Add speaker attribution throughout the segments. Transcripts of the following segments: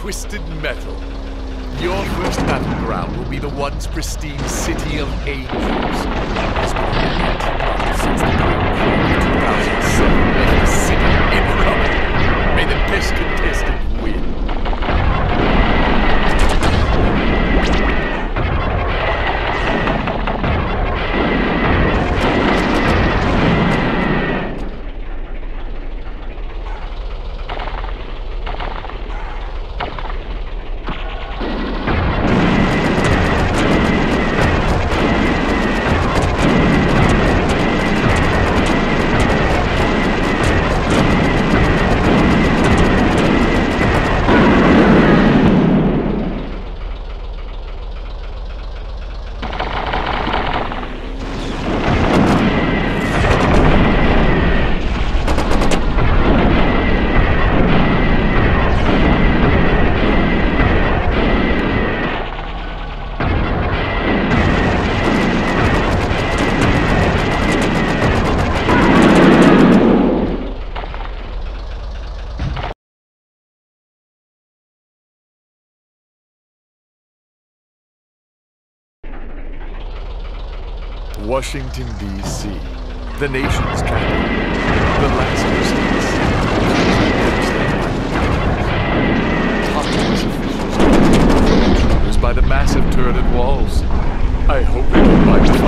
Speaker 1: Twisted Metal. Your first battleground will be the once pristine city of angels. It's been 18 months since the of 2007 left the city in rubble. May the best contestant win. Washington, D.C., the nation's capital, the last intruders by the massive turreted walls. I hope they don't the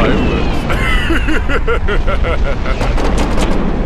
Speaker 1: fireworks.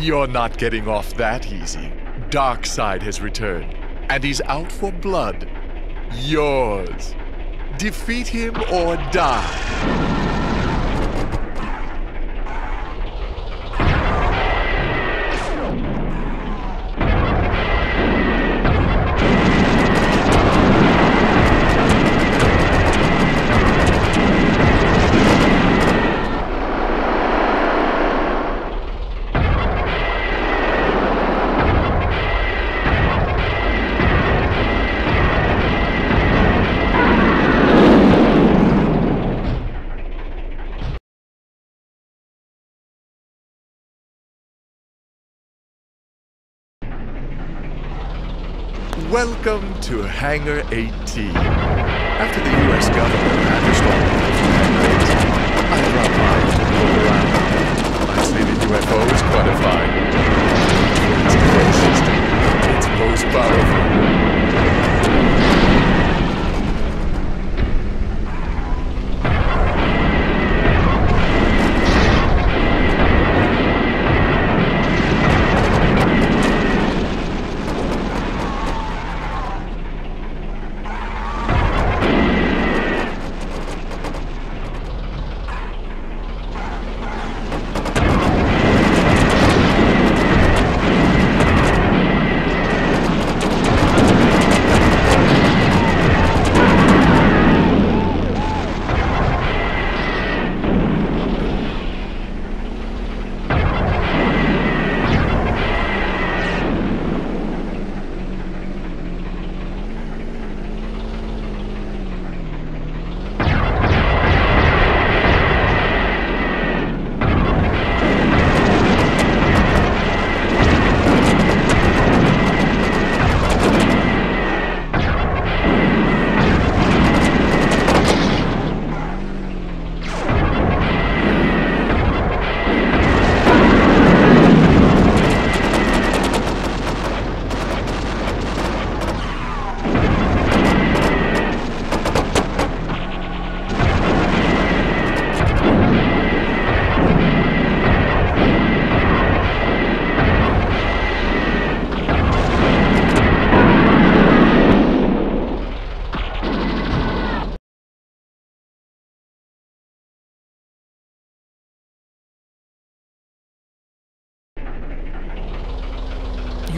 Speaker 1: You're not getting off that easy. Darkside has returned, and he's out for blood. Yours. Defeat him or die. Welcome to Hangar 18. After the U.S. government thunderstorm I dropped by to look around. I see the UFO is quite a find. Its defense system, it's most powerful.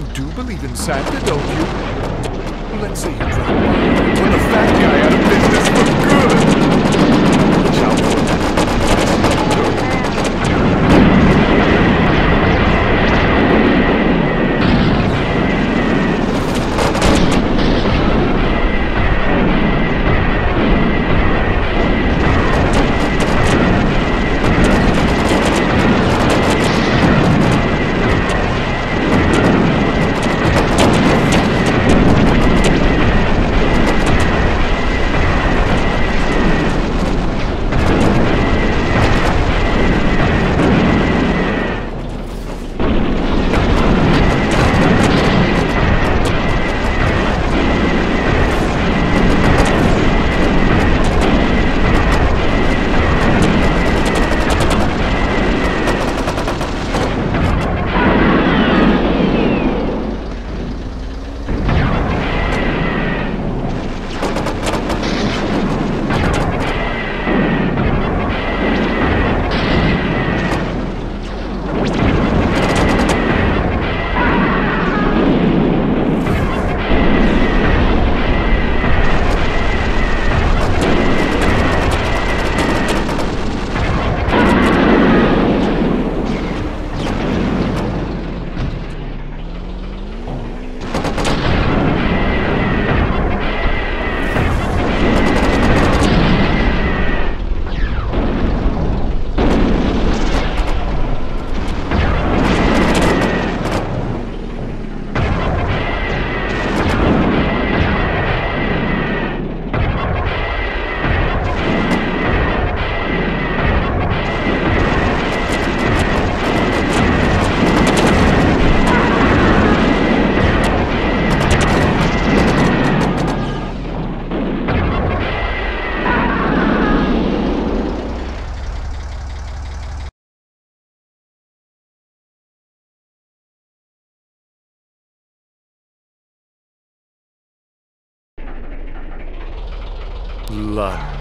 Speaker 1: You do believe in Santa, don't you? Let's say you drop the fat guy London,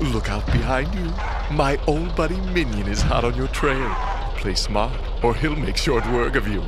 Speaker 1: Look out behind you. My old buddy Minion is hot on your trail. Play smart, or he'll make short work of you.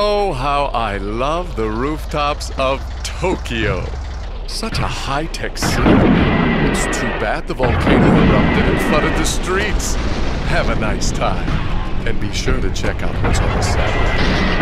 Speaker 1: Oh, how I love the rooftops of Tokyo. Such a high-tech city. It's too bad the volcano erupted and flooded the streets. Have a nice time. And be sure to check out what's on the satellite.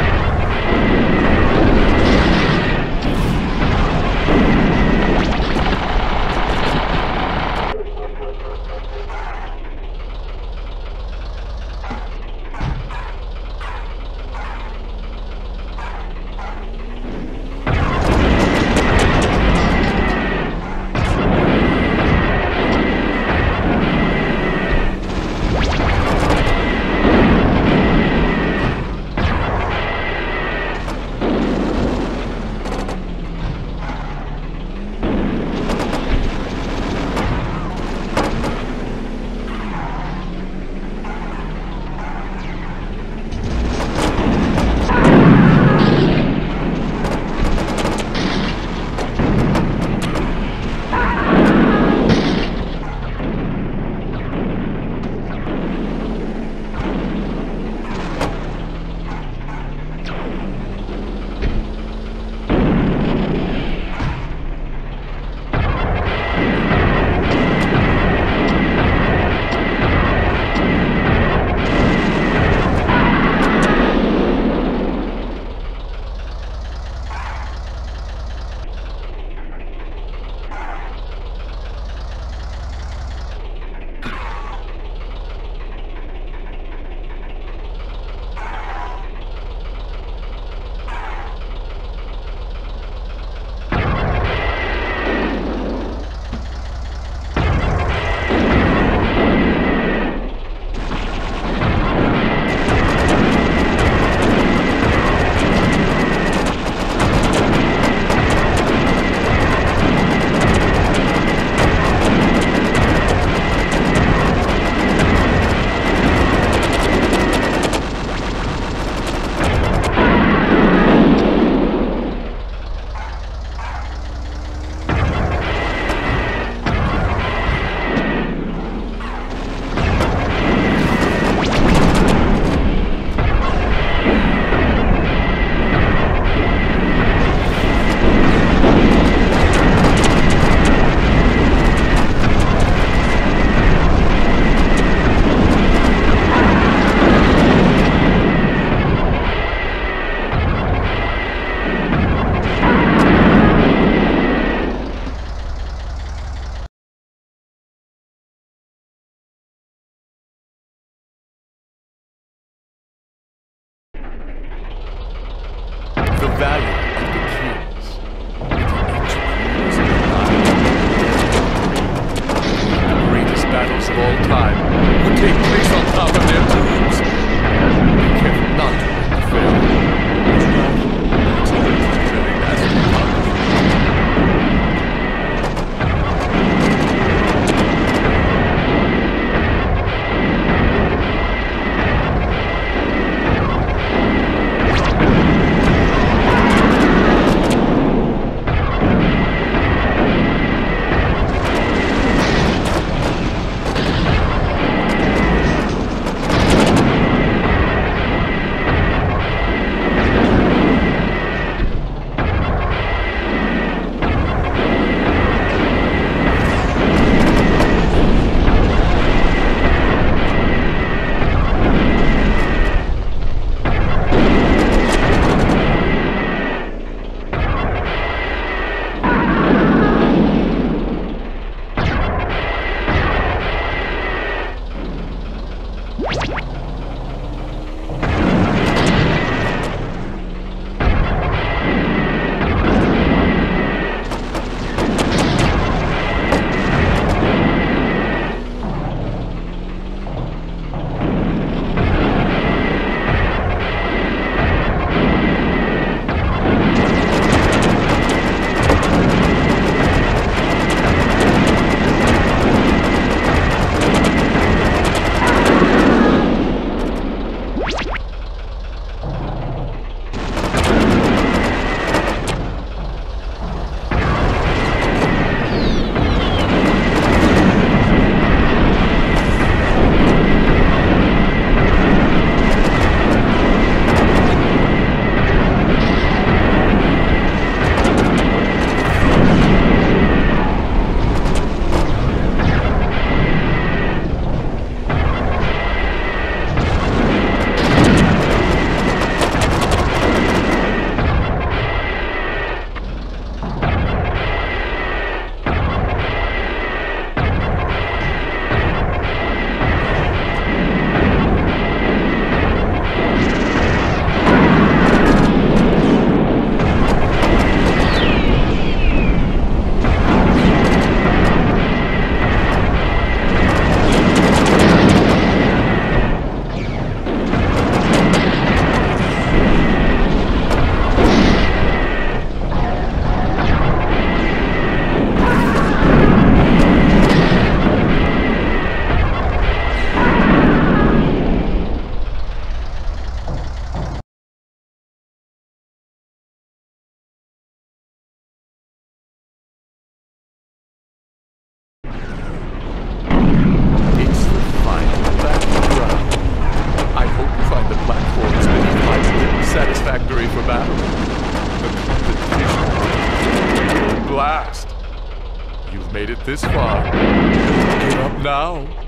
Speaker 1: This far. Give up now.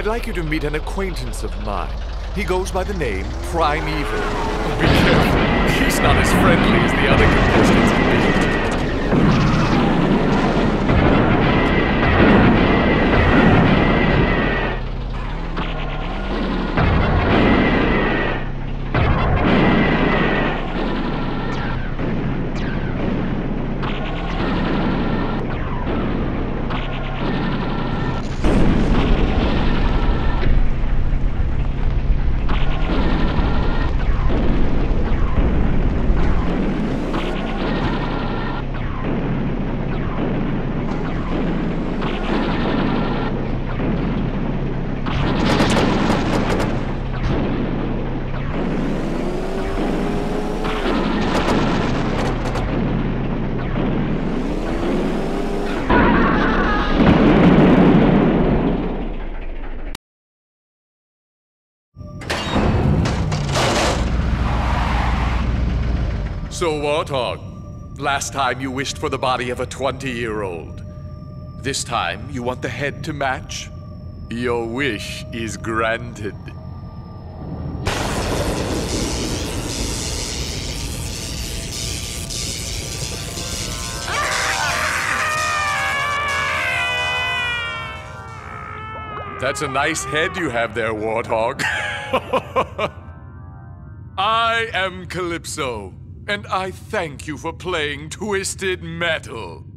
Speaker 1: I'd like you to meet an acquaintance of mine. He goes by the name Primeval. Be careful. He's not as friendly as the other contestants Last time you wished for the body of a 20 year old. This time you want the head to match? Your wish is granted. That's a nice head you have there, Warthog. I am Calypso, and I thank you for playing Twisted Metal.